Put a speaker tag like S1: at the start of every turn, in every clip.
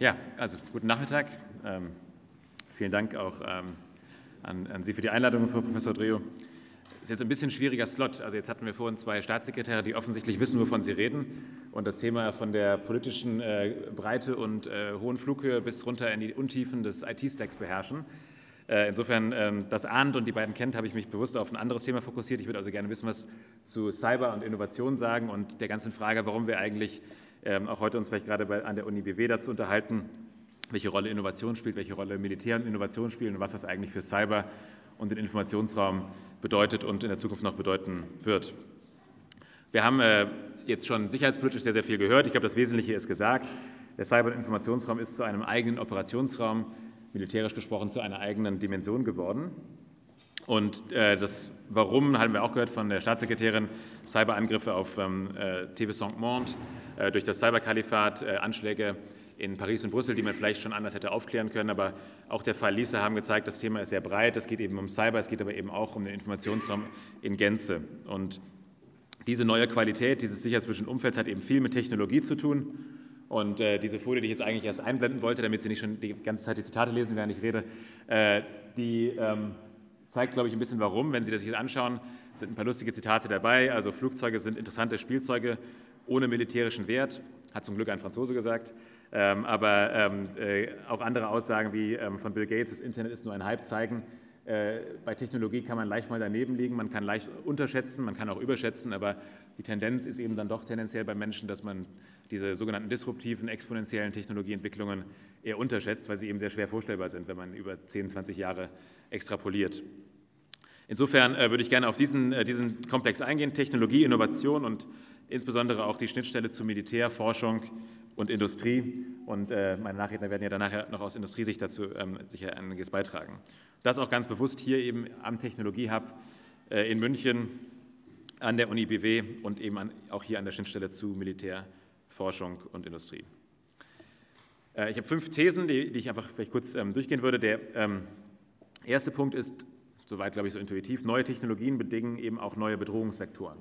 S1: Ja, also guten Nachmittag. Ähm, vielen Dank auch ähm, an, an, Sie für die Einladung, Frau Professor Dreo. Das ist jetzt ein bisschen schwieriger Slot. Also jetzt hatten wir vorhin zwei Staatssekretäre, die offensichtlich wissen, wovon sie reden und das Thema von der politischen äh, Breite und äh, hohen Flughöhe bis runter in die Untiefen des IT-Stacks beherrschen. Äh, insofern, ähm, das ahnt und die beiden kennt, habe ich mich bewusst auf ein anderes Thema fokussiert. Ich würde also gerne wissen, was zu Cyber und Innovation sagen und der ganzen Frage, warum wir eigentlich ähm, auch heute uns vielleicht gerade an der Uni BW dazu unterhalten, welche Rolle Innovation spielt, welche Rolle Militär und Innovation spielen und was das eigentlich für Cyber und den Informationsraum bedeutet und in der Zukunft noch bedeuten wird. Wir haben äh, jetzt schon sicherheitspolitisch sehr, sehr viel gehört. Ich glaube, das Wesentliche ist gesagt. Der Cyber- und Informationsraum ist zu einem eigenen Operationsraum militärisch gesprochen zu einer eigenen Dimension geworden. Und äh, das Warum haben wir auch gehört von der Staatssekretärin, Cyberangriffe auf ähm, äh, TV Saint-Monde, durch das Cyberkalifat, äh, Anschläge in Paris und Brüssel, die man vielleicht schon anders hätte aufklären können. Aber auch der Fall Lisa haben gezeigt, das Thema ist sehr breit. Es geht eben um Cyber, es geht aber eben auch um den Informationsraum in Gänze. Und diese neue Qualität dieses sicherheitspolitischen Umfelds hat eben viel mit Technologie zu tun. Und äh, diese Folie, die ich jetzt eigentlich erst einblenden wollte, damit Sie nicht schon die ganze Zeit die Zitate lesen, während ich rede, äh, die ähm, zeigt, glaube ich, ein bisschen warum. Wenn Sie das sich anschauen, sind ein paar lustige Zitate dabei. Also Flugzeuge sind interessante Spielzeuge ohne militärischen Wert, hat zum Glück ein Franzose gesagt. Ähm, aber ähm, äh, auch andere Aussagen wie ähm, von Bill Gates, das Internet ist nur ein Hype, zeigen, äh, bei Technologie kann man leicht mal daneben liegen, man kann leicht unterschätzen, man kann auch überschätzen, aber die Tendenz ist eben dann doch tendenziell bei Menschen, dass man diese sogenannten disruptiven, exponentiellen Technologieentwicklungen eher unterschätzt, weil sie eben sehr schwer vorstellbar sind, wenn man über 10, 20 Jahre extrapoliert. Insofern äh, würde ich gerne auf diesen, äh, diesen Komplex eingehen, Technologie, Innovation und insbesondere auch die Schnittstelle zu Militär, Forschung und Industrie. Und äh, meine Nachredner werden ja dann nachher noch aus Industriesicht dazu ähm, sicher einiges beitragen. Das auch ganz bewusst hier eben am Technologiehub äh, in München, an der Uni BW und eben an, auch hier an der Schnittstelle zu Militär, Forschung und Industrie. Äh, ich habe fünf Thesen, die, die, ich einfach vielleicht kurz ähm, durchgehen würde. Der ähm, erste Punkt ist, soweit glaube ich so intuitiv, neue Technologien bedingen eben auch neue Bedrohungsvektoren.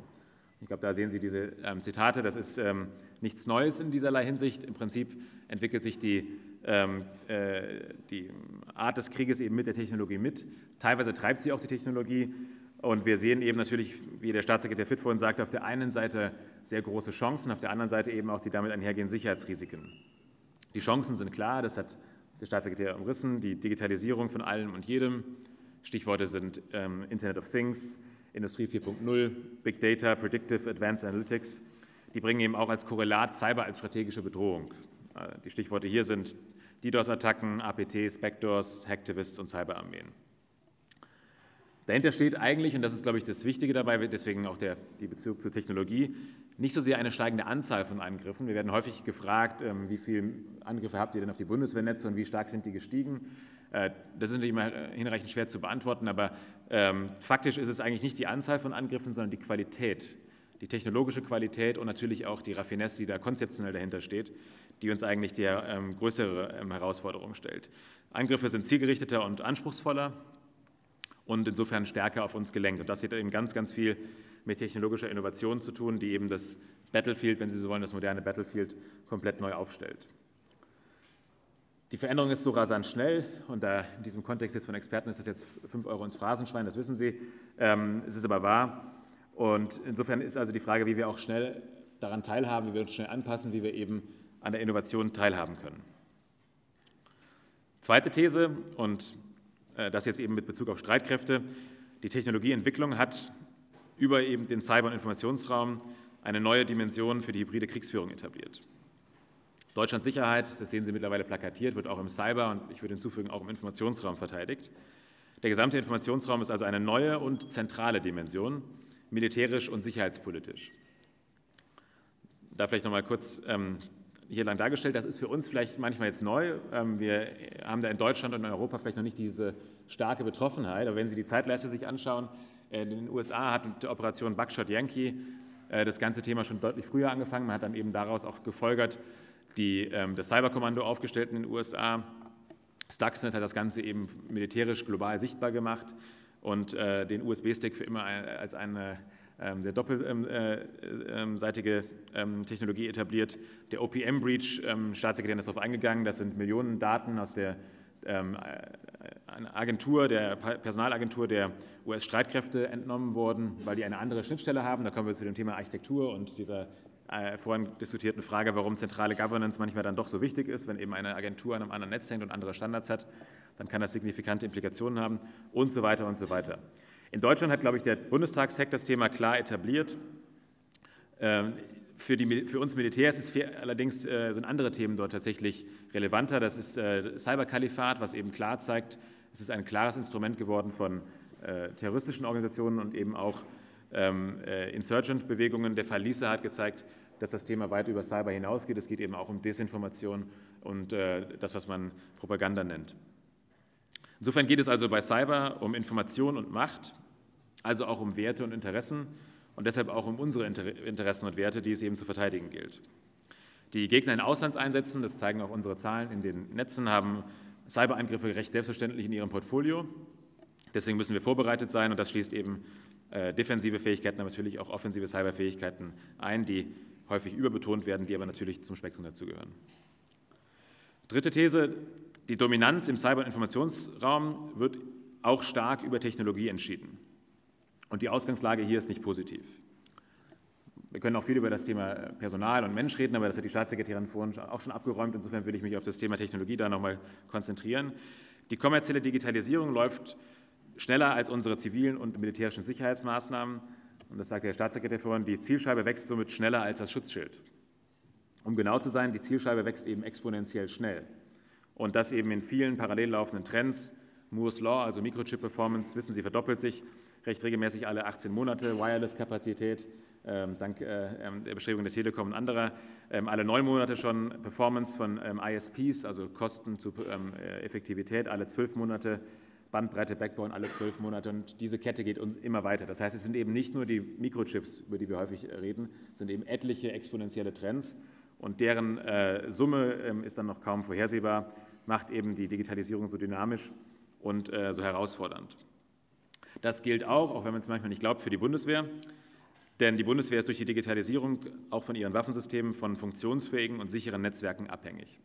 S1: Ich glaube, da sehen Sie diese ähm, Zitate. Das ist ähm, nichts Neues in dieserlei Hinsicht. Im Prinzip entwickelt sich die, ähm, äh, die Art des Krieges eben mit der Technologie mit. Teilweise treibt sie auch die Technologie. Und wir sehen eben natürlich, wie der Staatssekretär Fitt vorhin sagte, auf der einen Seite sehr große Chancen, auf der anderen Seite eben auch die damit einhergehenden Sicherheitsrisiken. Die Chancen sind klar, das hat der Staatssekretär umrissen, die Digitalisierung von allem und jedem. Stichworte sind ähm, Internet of Things, Industrie 4.0, Big Data, Predictive Advanced Analytics. Die bringen eben auch als Korrelat Cyber als strategische Bedrohung. Äh, die Stichworte hier sind DDoS-Attacken, APT, Spectors, Hacktivists und Cyberarmeen. Dahinter steht eigentlich, und das ist, glaube ich, das Wichtige dabei, deswegen auch der die Bezug zur Technologie, nicht so sehr eine steigende Anzahl von Angriffen. Wir werden häufig gefragt, ähm, wie viele Angriffe habt ihr denn auf die Bundeswehrnetze und wie stark sind die gestiegen. Äh, das ist nicht immer äh, hinreichend schwer zu beantworten, aber ähm, faktisch ist es eigentlich nicht die Anzahl von Angriffen, sondern die Qualität, die technologische Qualität und natürlich auch die Raffinesse, die da konzeptionell dahinter steht, die uns eigentlich die ähm, größere Herausforderung stellt. Angriffe sind zielgerichteter und anspruchsvoller und insofern stärker auf uns gelenkt. Und das hat eben ganz, ganz viel mit technologischer Innovation zu tun, die eben das Battlefield, wenn Sie so wollen, das moderne Battlefield komplett neu aufstellt. Die Veränderung ist so rasant schnell und da in diesem Kontext jetzt von Experten ist das jetzt 5 Euro ins Phrasenschwein, das wissen Sie. Ähm, es ist aber wahr und insofern ist also die Frage, wie wir auch schnell daran teilhaben, wie wir uns schnell anpassen, wie wir eben an der Innovation teilhaben können. Zweite These und äh, das jetzt eben mit Bezug auf Streitkräfte. Die Technologieentwicklung hat über eben den Cyber- und Informationsraum eine neue Dimension für die hybride Kriegsführung etabliert. Deutschlands Sicherheit, das sehen Sie mittlerweile plakatiert, wird auch im Cyber und ich würde hinzufügen auch im Informationsraum verteidigt. Der gesamte Informationsraum ist also eine neue und zentrale Dimension, militärisch und sicherheitspolitisch. Da vielleicht noch mal kurz ähm, hier lang dargestellt. Das ist für uns vielleicht manchmal jetzt neu. Ähm, wir haben da in Deutschland und in Europa vielleicht noch nicht diese starke Betroffenheit. Aber wenn Sie die Zeitleiste sich anschauen, äh, in den USA hat mit der Operation Buckshot Yankee äh, das ganze Thema schon deutlich früher angefangen. Man hat dann eben daraus auch gefolgert, die, ähm, das Cyberkommando aufgestellt in den USA. Stuxnet hat das Ganze eben militärisch global sichtbar gemacht und äh, den USB-Stick für immer als eine ähm, sehr doppelseitige Technologie etabliert. Der OPM-Breach, Staatssekretär ist darauf eingegangen, das sind Millionen Daten aus der Agentur, der Personalagentur der US-Streitkräfte entnommen worden, weil die eine andere Schnittstelle haben. Da kommen wir zu dem Thema Architektur und dieser äh, vorhin diskutierten Frage, warum zentrale Governance manchmal dann doch so wichtig ist, wenn eben eine Agentur an einem anderen Netz hängt und andere Standards hat, dann kann das signifikante Implikationen haben und so weiter und so weiter. In Deutschland hat, glaube ich, der Bundestagshack das Thema klar etabliert. Ähm, für, die, für, uns Militärs ist allerdings äh, sind andere Themen dort tatsächlich relevanter. Das ist äh, Cyberkalifat, was eben klar zeigt, es ist ein klares Instrument geworden von äh, terroristischen Organisationen und eben auch ähm, äh, Insurgent-Bewegungen. Der Fall Lisa hat gezeigt, dass das Thema weit über Cyber hinausgeht. Es geht eben auch um Desinformation und äh, das, was man Propaganda nennt. Insofern geht es also bei Cyber um Information und Macht, also auch um Werte und Interessen und deshalb auch um unsere Interessen und Werte, die es eben zu verteidigen gilt. Die Gegner in Auslandseinsätzen, das zeigen auch unsere Zahlen in den Netzen, haben Cyberangriffe recht selbstverständlich in ihrem Portfolio. Deswegen müssen wir vorbereitet sein und das schließt eben äh, defensive Fähigkeiten, aber natürlich auch offensive Cyberfähigkeiten ein, die häufig überbetont werden, die aber natürlich zum Spektrum dazugehören. Dritte These, die Dominanz im Cyber- und Informationsraum wird auch stark über Technologie entschieden. Und die Ausgangslage hier ist nicht positiv. Wir können auch viel über das Thema Personal und Mensch reden, aber das hat die Staatssekretärin vorhin auch schon abgeräumt. Insofern will ich mich auf das Thema Technologie da nochmal konzentrieren. Die kommerzielle Digitalisierung läuft schneller als unsere zivilen und militärischen Sicherheitsmaßnahmen. Und das sagte der Staatssekretär vorhin, die Zielscheibe wächst somit schneller als das Schutzschild. Um genau zu sein, die Zielscheibe wächst eben exponentiell schnell. Und das eben in vielen parallel laufenden Trends. Moore's Law, also Microchip Performance, wissen Sie, verdoppelt sich recht regelmäßig alle 18 Monate. Wireless-Kapazität, ähm, dank äh, ähm, der Bestrebungen der Telekom und anderer, ähm, alle neun Monate schon Performance von ähm, ISPs, also Kosten zu ähm, äh, Effektivität, alle zwölf Monate Bandbreite Backbone alle zwölf Monate und diese Kette geht uns immer weiter. Das heißt, es sind eben nicht nur die Mikrochips, über die wir häufig reden, es sind eben etliche exponentielle Trends und deren äh, Summe äh, ist dann noch kaum vorhersehbar, macht eben die Digitalisierung so dynamisch und äh, so herausfordernd. Das gilt auch, auch wenn man es manchmal nicht glaubt, für die Bundeswehr. Denn die Bundeswehr ist durch die Digitalisierung auch von ihren Waffensystemen von funktionsfähigen und sicheren Netzwerken abhängig.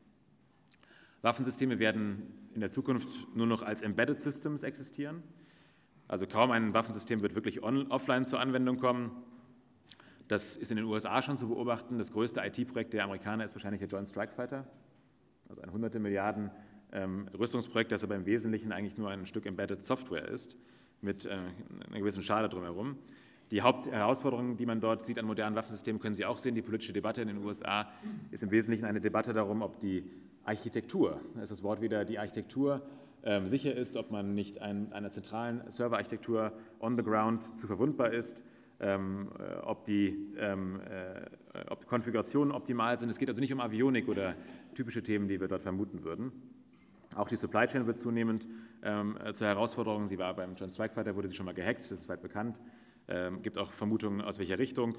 S1: Waffensysteme werden in der Zukunft nur noch als Embedded Systems existieren. Also kaum ein Waffensystem wird wirklich offline zur Anwendung kommen. Das ist in den USA schon zu beobachten. Das größte IT-Projekt der Amerikaner ist wahrscheinlich der Joint Strike Fighter, also ein hunderte Milliarden ähm, Rüstungsprojekt, das aber im Wesentlichen eigentlich nur ein Stück Embedded Software ist, mit äh, einer gewissen Schale drumherum. Die Hauptherausforderungen, die man dort sieht an modernen Waffensystemen, können Sie auch sehen. Die politische Debatte in den USA ist im Wesentlichen eine Debatte darum, ob die Architektur, da ist das Wort wieder die Architektur, ähm, sicher ist, ob man nicht ein, einer zentralen Serverarchitektur on the ground zu verwundbar ist, ähm, äh, ob, die, ähm, äh, ob Konfigurationen optimal sind. Es geht also nicht um Avionik oder typische Themen, die wir dort vermuten würden. Auch die Supply Chain wird zunehmend ähm, äh, zur Herausforderung. Sie war beim John Strike Fighter, wurde sie schon mal gehackt, das ist weit bekannt. Ähm, gibt auch Vermutungen, aus welcher Richtung.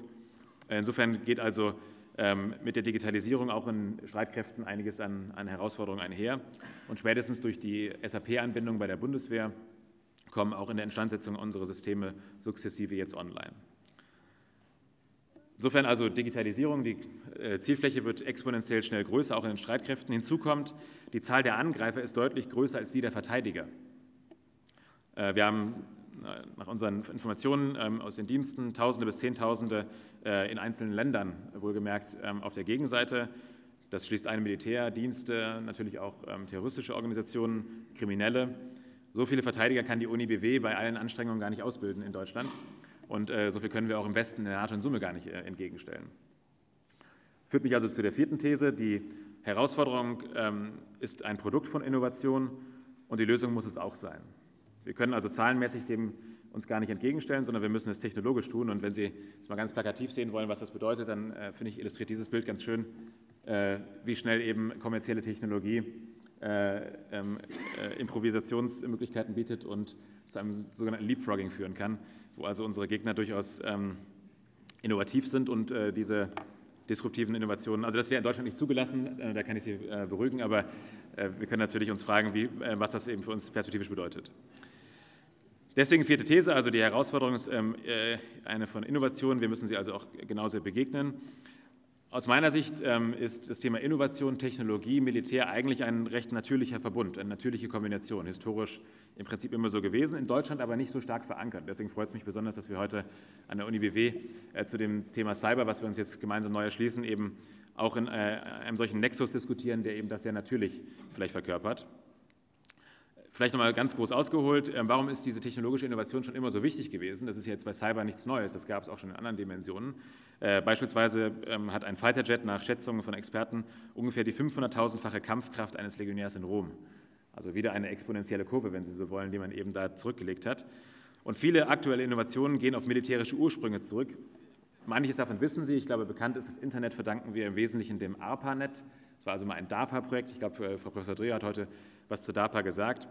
S1: Insofern geht also ähm, mit der Digitalisierung auch in Streitkräften einiges an, an Herausforderungen einher. Und spätestens durch die SAP-Anbindung bei der Bundeswehr kommen auch in der Instandsetzung unsere Systeme sukzessive jetzt online. Insofern also Digitalisierung, die äh, Zielfläche wird exponentiell schnell größer, auch in den Streitkräften. Hinzu kommt, die Zahl der Angreifer ist deutlich größer als die der Verteidiger. Äh, wir haben nach unseren Informationen ähm, aus den Diensten Tausende bis Zehntausende äh, in einzelnen Ländern, wohlgemerkt ähm, auf der Gegenseite. Das schließt ein Militärdienste, natürlich auch ähm, terroristische Organisationen, Kriminelle. So viele Verteidiger kann die Uni BW bei allen Anstrengungen gar nicht ausbilden in Deutschland. Und äh, so viel können wir auch im Westen in der NATO in Summe gar nicht äh, entgegenstellen. Führt mich also zu der vierten These. Die Herausforderung ist ein Produkt von Innovation und die Lösung muss es auch sein. Wir können also zahlenmäßig dem uns gar nicht entgegenstellen, sondern wir müssen es technologisch tun. Und wenn Sie es mal ganz plakativ sehen wollen, was das bedeutet, dann äh, finde ich, illustriert dieses Bild ganz schön, äh, wie schnell eben kommerzielle Technologie äh, ähm, äh, Improvisationsmöglichkeiten bietet und zu einem sogenannten Leapfrogging führen kann, wo also unsere Gegner durchaus ähm, innovativ sind und äh, diese disruptiven Innovationen. Also das wäre in Deutschland nicht zugelassen, äh, da kann ich Sie beruhigen, aber wir können natürlich uns fragen, wie, was das eben für uns perspektivisch bedeutet. Deswegen vierte These, also die Herausforderung ist ähm, äh, eine von Innovation. Wir müssen sie also auch genauso begegnen. Aus meiner Sicht ähm, ist das Thema Innovation, Technologie, Militär eigentlich ein recht natürlicher Verbund, eine natürliche Kombination, historisch im Prinzip immer so gewesen, in Deutschland aber nicht so stark verankert. Deswegen freut es mich besonders, dass wir heute an der Uni BW äh, zu dem Thema Cyber, was wir uns jetzt gemeinsam neu erschließen, eben auch in äh, einem solchen Nexus diskutieren, der eben das sehr natürlich vielleicht verkörpert. Vielleicht nochmal ganz groß ausgeholt, ähm, warum ist diese technologische Innovation schon immer so wichtig gewesen? Das ist jetzt bei Cyber nichts Neues, das gab es auch schon in anderen Dimensionen. Äh, beispielsweise ähm, hat ein Fighterjet nach Schätzungen von Experten ungefähr die 500.000-fache Kampfkraft eines Legionärs in Rom. Also wieder eine exponentielle Kurve, wenn Sie so wollen, die man eben da zurückgelegt hat. Und viele aktuelle Innovationen gehen auf militärische Ursprünge zurück. Manches davon wissen Sie. Ich glaube, bekannt ist das Internet, verdanken wir im Wesentlichen dem ARPANET. Das war also mal ein DARPA-Projekt. Ich glaube, äh, Frau Professor Dreher hat heute was zu DARPA gesagt.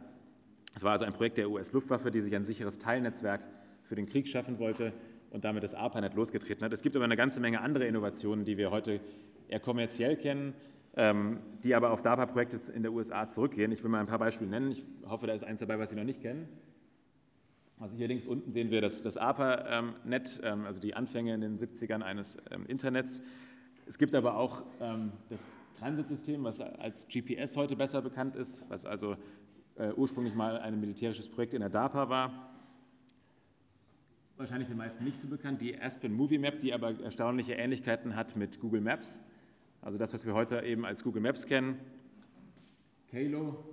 S1: Es war also ein Projekt der US-Luftwaffe, die sich ein sicheres Teilnetzwerk für den Krieg schaffen wollte und damit das ARPANET losgetreten hat. Es gibt aber eine ganze Menge andere Innovationen, die wir heute eher kommerziell kennen, ähm, die aber auf DARPA-Projekte in der USA zurückgehen. Ich will mal ein paar Beispiele nennen. Ich hoffe, da ist eins dabei, was Sie noch nicht kennen. Also hier links unten sehen wir das, das ARPA-Net, ähm, also die Anfänge in den 70ern eines ähm, Internets. Es gibt aber auch das Transitsystem, was als GPS heute besser bekannt ist, was also äh, ursprünglich mal ein militärisches Projekt in der DARPA war. Wahrscheinlich den meisten nicht so bekannt, die Aspen Movie Map, die aber erstaunliche Ähnlichkeiten hat mit Google Maps. Also das, was wir heute eben als Google Maps kennen. Kalo,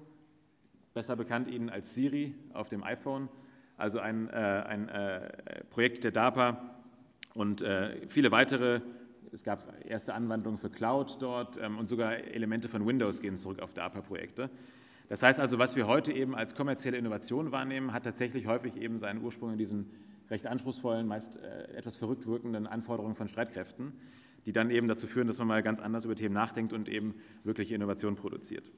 S1: besser bekannt Ihnen als Siri auf dem iPhone. Also ein, äh, ein äh, Projekt der DARPA und äh, viele weitere. Es gab erste Anwandlungen für Cloud dort ähm, und sogar Elemente von Windows gehen zurück auf DARPA-Projekte. Das heißt also, was wir heute eben als kommerzielle Innovation wahrnehmen, hat tatsächlich häufig eben seinen Ursprung in diesen recht anspruchsvollen, meist äh, etwas verrückt wirkenden Anforderungen von Streitkräften, die dann eben dazu führen, dass man mal ganz anders über Themen nachdenkt und eben wirkliche Innovation produziert.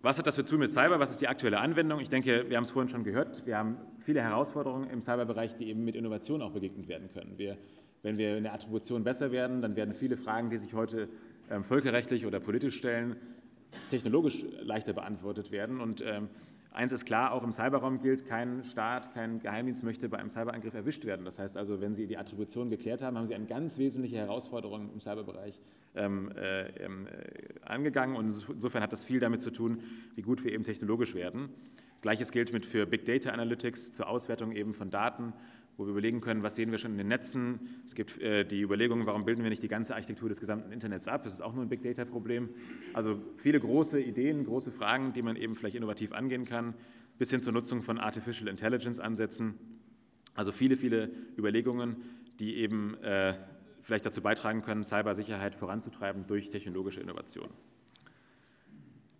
S1: Was hat das für tun mit Cyber? Was ist die aktuelle Anwendung? Ich denke, wir haben es vorhin schon gehört. Wir haben viele Herausforderungen im Cyberbereich, die eben mit Innovation auch begegnet werden können. Wir, wenn wir in der Attribution besser werden, dann werden viele Fragen, die sich heute ähm, völkerrechtlich oder politisch stellen, technologisch leichter beantwortet werden. Und ähm, eins ist klar, auch im Cyberraum gilt, kein Staat, kein Geheimdienst möchte bei einem Cyberangriff erwischt werden. Das heißt also, wenn Sie die Attribution geklärt haben, haben Sie eine ganz wesentliche Herausforderung im Cyberbereich ähm, äh, ähm, äh, angegangen. Und insofern hat das viel damit zu tun, wie gut wir eben technologisch werden. Gleiches gilt mit für Big Data Analytics zur Auswertung eben von Daten wo wir überlegen können, was sehen wir schon in den Netzen. Es gibt äh, die Überlegung, warum bilden wir nicht die ganze Architektur des gesamten Internets ab. Das ist auch nur ein Big Data-Problem. Also viele große Ideen, große Fragen, die man eben vielleicht innovativ angehen kann, bis hin zur Nutzung von Artificial Intelligence-Ansätzen. Also viele, viele Überlegungen, die eben äh, vielleicht dazu beitragen können, Cybersicherheit voranzutreiben durch technologische Innovation.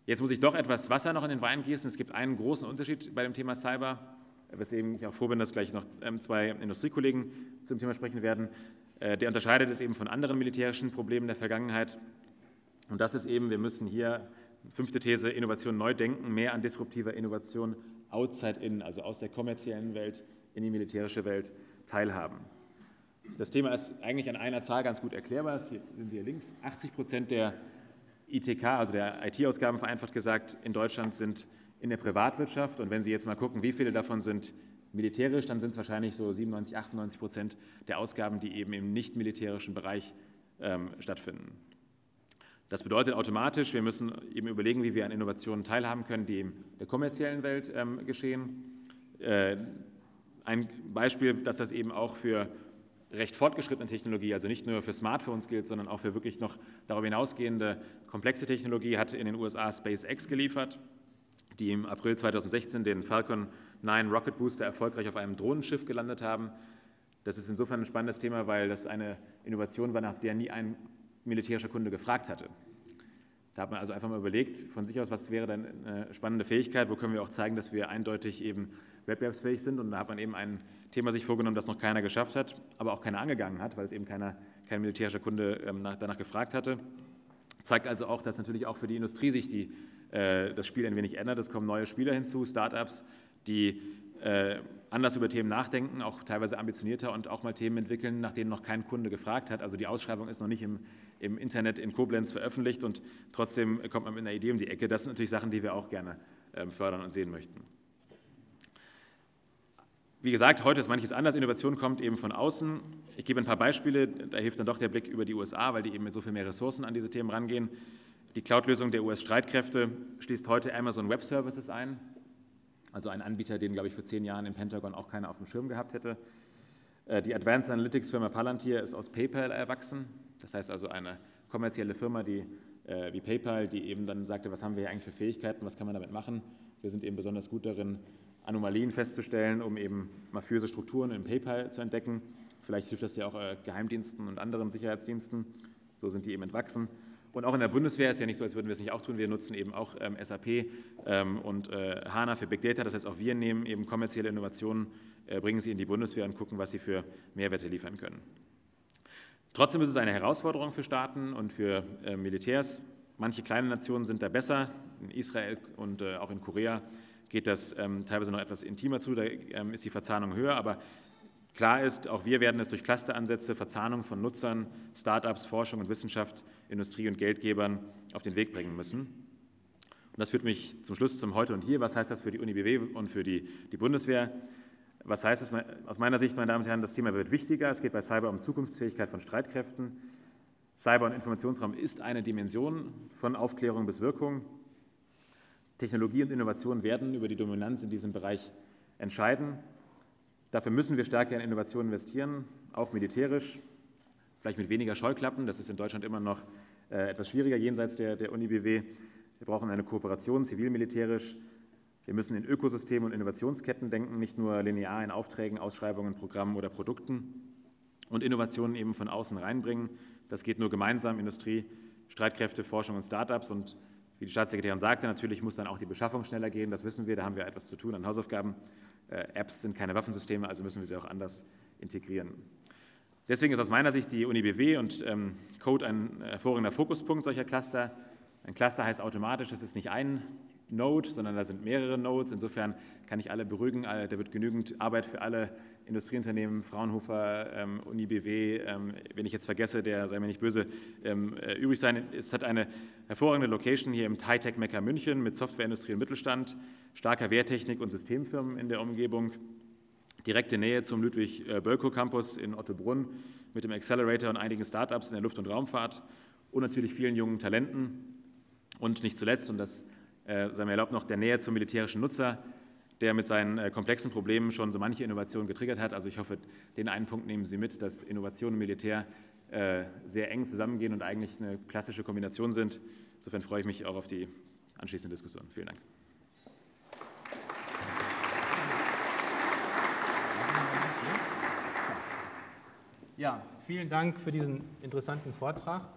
S1: Jetzt muss ich doch etwas Wasser noch in den Wein gießen. Es gibt einen großen Unterschied bei dem Thema Cyber weswegen ich auch froh bin, dass gleich noch ähm, zwei Industriekollegen zum Thema sprechen werden. Äh, der unterscheidet es eben von anderen militärischen Problemen der Vergangenheit. Und das ist eben, wir müssen hier, fünfte These, Innovation neu denken, mehr an disruptiver Innovation outside in, also aus der kommerziellen Welt in die militärische Welt teilhaben. Das Thema ist eigentlich an einer Zahl ganz gut erklärbar. Hier sind Sie hier links. 80 Prozent der ITK, also der IT-Ausgaben vereinfacht gesagt, in Deutschland sind in der Privatwirtschaft. Und wenn Sie jetzt mal gucken, wie viele davon sind militärisch, dann sind es wahrscheinlich so 97, 98 Prozent der Ausgaben, die eben im nicht-militärischen Bereich ähm, stattfinden. Das bedeutet automatisch, wir müssen eben überlegen, wie wir an Innovationen teilhaben können, die in der kommerziellen Welt ähm, geschehen. Äh, ein Beispiel, dass das eben auch für recht fortgeschrittene Technologie, also nicht nur für Smartphones gilt, sondern auch für wirklich noch darüber hinausgehende komplexe Technologie, hat in den USA SpaceX geliefert die im April 2016 den Falcon 9 Rocket Booster erfolgreich auf einem Drohnenschiff gelandet haben. Das ist insofern ein spannendes Thema, weil das eine Innovation war, nach der nie ein militärischer Kunde gefragt hatte. Da hat man also einfach mal überlegt, von sich aus, was wäre denn eine spannende Fähigkeit, wo können wir auch zeigen, dass wir eindeutig eben wettbewerbsfähig sind. Und da hat man eben ein Thema sich vorgenommen, das noch keiner geschafft hat, aber auch keiner angegangen hat, weil es eben keiner, kein militärischer Kunde ähm, danach gefragt hatte. Zeigt also auch, dass natürlich auch für die Industrie sich die äh, das Spiel ein wenig ändert. Es kommen neue Spieler hinzu, Startups, die äh, anders über Themen nachdenken, auch teilweise ambitionierter und auch mal Themen entwickeln, nach denen noch kein Kunde gefragt hat. Also die Ausschreibung ist noch nicht im, im Internet in Koblenz veröffentlicht und trotzdem kommt man mit einer Idee um die Ecke. Das sind natürlich Sachen, die wir auch gerne ähm, fördern und sehen möchten. Wie gesagt, heute ist manches anders. Innovation kommt eben von außen. Ich gebe ein paar Beispiele. Da hilft dann doch der Blick über die USA, weil die eben mit so viel mehr Ressourcen an diese Themen rangehen. Die Cloud-Lösung der US-Streitkräfte schließt heute Amazon Web Services ein. Also ein Anbieter, den, glaube ich, vor zehn Jahren im Pentagon auch keiner auf dem Schirm gehabt hätte. Äh, die Advanced Analytics Firma Palantir ist aus PayPal erwachsen. Das heißt also eine kommerzielle Firma, die äh, wie PayPal, die eben dann sagte, was haben wir hier eigentlich für Fähigkeiten, was kann man damit machen. Wir sind eben besonders gut darin, Anomalien festzustellen, um eben mafiöse Strukturen in PayPal zu entdecken. Vielleicht hilft das ja auch äh, Geheimdiensten und anderen Sicherheitsdiensten. So sind die eben entwachsen. Und auch in der Bundeswehr ist ja nicht so, als würden wir es nicht auch tun. Wir nutzen eben auch ähm, SAP ähm, und äh, HANA für Big Data. Das heißt, auch wir nehmen eben kommerzielle Innovationen, äh, bringen sie in die Bundeswehr und gucken, was sie für Mehrwerte liefern können. Trotzdem ist es eine Herausforderung für Staaten und für äh, Militärs. Manche kleine Nationen sind da besser. In Israel und äh, auch in Korea geht das ähm, teilweise noch etwas intimer zu, da ähm, ist die Verzahnung höher, aber klar ist, auch wir werden es durch Clusteransätze, Verzahnung von Nutzern, Startups, Forschung und Wissenschaft, Industrie und Geldgebern auf den Weg bringen müssen. Und das führt mich zum Schluss zum Heute und Hier. Was heißt das für die Uni BW und für die, die Bundeswehr? Was heißt es aus meiner Sicht, meine Damen und Herren? Das Thema wird wichtiger. Es geht bei Cyber um Zukunftsfähigkeit von Streitkräften. Cyber- und Informationsraum ist eine Dimension von Aufklärung bis Wirkung. Technologie und Innovation werden über die Dominanz in diesem Bereich entscheiden. Dafür müssen wir stärker in Innovation investieren, auch militärisch, vielleicht mit weniger Scheuklappen. Das ist in Deutschland immer noch äh, etwas schwieriger jenseits der, der Uni BW. Wir brauchen eine Kooperation zivil-militärisch. Wir müssen in Ökosysteme und Innovationsketten denken, nicht nur linear in Aufträgen, Ausschreibungen, Programmen oder Produkten. Und Innovationen eben von außen reinbringen. Das geht nur gemeinsam, Industrie, Streitkräfte, Forschung und Startups. Und wie die Staatssekretärin sagte, natürlich muss dann auch die Beschaffung schneller gehen. Das wissen wir, da haben wir etwas zu tun an Hausaufgaben. Äh, Apps sind keine Waffensysteme, also müssen wir sie auch anders integrieren. Deswegen ist aus meiner Sicht die Uni BW und ähm, Code ein hervorragender Fokuspunkt solcher Cluster. Ein Cluster heißt automatisch, es ist nicht ein Node, sondern da sind mehrere Nodes. Insofern kann ich alle beruhigen, da wird genügend Arbeit für alle Industrieunternehmen, Fraunhofer, ähm, Uni BW, ähm, wenn ich jetzt vergesse, der sei mir nicht böse, ähm, äh, übrig sein. Es hat eine hervorragende Location hier im Titech Mekka München mit Softwareindustrie und Mittelstand, starker Wehrtechnik und Systemfirmen in der Umgebung, direkte Nähe zum Ludwig-Bölkow Campus in Ottobrunn mit dem Accelerator und einigen Startups in der Luft- und Raumfahrt und natürlich vielen jungen Talenten und nicht zuletzt, und das äh, sei mir erlaubt, noch der Nähe zum militärischen Nutzer, der mit seinen äh, komplexen Problemen schon so manche Innovation getriggert hat. Also ich hoffe, den einen Punkt nehmen Sie mit, dass Innovation und Militär äh, sehr eng zusammengehen und eigentlich eine klassische Kombination sind. Insofern freue ich mich auch auf die anschließende Diskussion. Vielen Dank.
S2: Ja, vielen Dank für diesen interessanten Vortrag.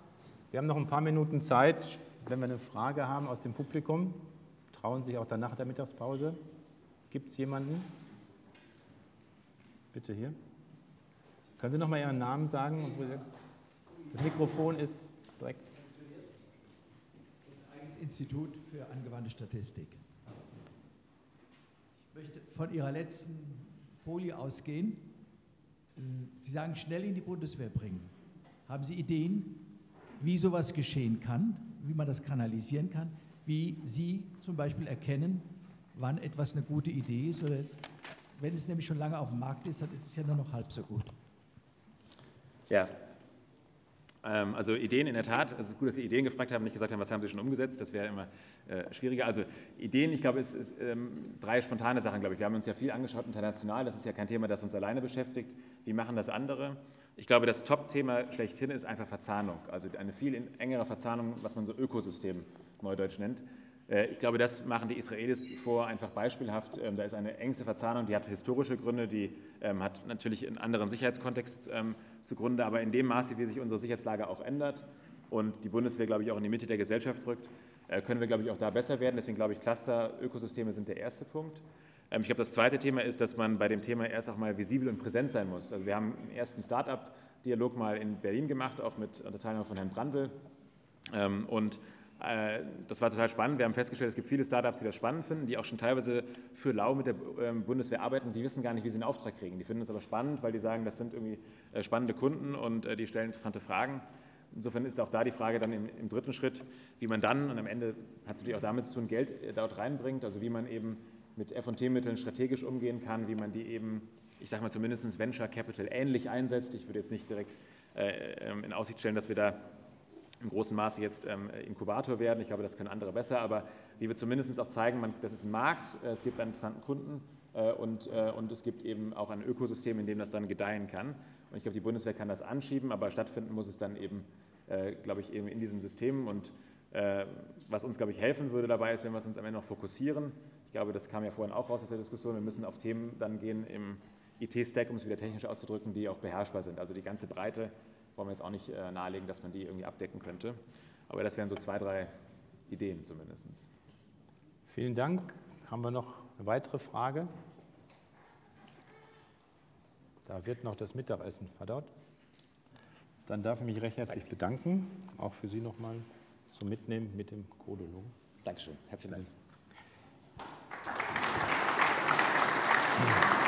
S2: Wir haben noch ein paar Minuten Zeit, wenn wir eine Frage haben aus dem Publikum. Trauen Sie sich auch danach der Mittagspause. Gibt es jemanden? Bitte hier. Können Sie noch mal Ihren Namen sagen? Das Mikrofon ist direkt.
S3: Eigenes Institut für angewandte Statistik. Ich möchte von Ihrer letzten Folie ausgehen. Sie sagen, schnell in die Bundeswehr bringen. Haben Sie Ideen, wie sowas geschehen kann, wie man das kanalisieren kann, wie Sie zum Beispiel erkennen, wann etwas eine gute Idee ist. Oder wenn es nämlich schon lange auf dem Markt ist, dann ist es ja nur noch halb so gut.
S1: Ja, ähm, also Ideen in der Tat, also gut, dass Sie Ideen gefragt haben, nicht gesagt haben, was haben Sie schon umgesetzt, das wäre immer äh, schwieriger. Also Ideen, ich glaube, es ist ähm, drei spontane Sachen, glaube ich. Wir haben uns ja viel angeschaut international, das ist ja kein Thema, das uns alleine beschäftigt. Wie machen das andere? Ich glaube, das Top-Thema schlechthin ist einfach Verzahnung, also eine viel engere Verzahnung, was man so Ökosystem neudeutsch nennt. Äh, ich glaube, das machen die Israelis vor, einfach beispielhaft. Ähm, da ist eine engste Verzahnung, die hat historische Gründe, die ähm, hat natürlich einen anderen Sicherheitskontext ähm, zugrunde, aber in dem Maße, wie sich unsere Sicherheitslage auch ändert und die Bundeswehr, glaube ich, auch in die Mitte der Gesellschaft rückt, äh, können wir, glaube ich, auch da besser werden. Deswegen glaube ich, Cluster-Ökosysteme sind der erste Punkt. Ich glaube, das zweite Thema ist, dass man bei dem Thema erst auch mal visibel und präsent sein muss. Also wir haben einen ersten Start-up-Dialog mal in Berlin gemacht, auch mit unter Teilnahme von Herrn Brandl. Und äh, das war total spannend. Wir haben festgestellt, es gibt viele Startups, die das spannend finden, die auch schon teilweise für lau mit der ähm, Bundeswehr arbeiten. Die wissen gar nicht, wie sie einen Auftrag kriegen. Die finden es aber spannend, weil die sagen, das sind irgendwie äh, spannende Kunden und äh, die stellen interessante Fragen. Insofern ist auch da die Frage dann im, im dritten Schritt, wie man dann, und am Ende hat es natürlich auch damit zu tun, Geld dort reinbringt, also wie man eben mit F&T-Mitteln strategisch umgehen kann, wie man die eben, ich sage mal zumindest Venture Capital ähnlich einsetzt. Ich würde jetzt nicht direkt äh, ähm, in Aussicht stellen, dass wir da im großen Maße jetzt ähm, Inkubator werden. Ich glaube, das können andere besser, aber wie wir zumindest auch zeigen, man, das ist ein Markt, äh, es gibt einen interessanten Kunden äh, und, äh, und es gibt eben auch ein Ökosystem, in dem das dann gedeihen kann. Und ich glaube, die Bundeswehr kann das anschieben, aber stattfinden muss es dann eben, äh, glaube ich, eben in diesen Systemen. Und was uns, glaube ich, helfen würde dabei, ist, wenn wir uns am Ende noch fokussieren. Ich glaube, das kam ja vorhin auch raus aus der Diskussion. Wir müssen auf Themen dann gehen im IT-Stack, um es wieder technisch auszudrücken, die auch beherrschbar sind. Also die ganze Breite wollen wir jetzt auch nicht äh, nahelegen, dass man die irgendwie abdecken könnte. Aber das wären so zwei, drei Ideen zumindest.
S2: Vielen Dank. Haben wir noch eine weitere Frage? Da wird noch das Mittagessen verdaut. Dann darf ich mich recht herzlich bedanken, auch für Sie nochmal zum Mitnehmen mit dem Codologen.
S1: Dankeschön. Herzlichen Dank.
S2: Dank.